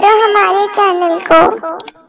करो हमारे चैनल को।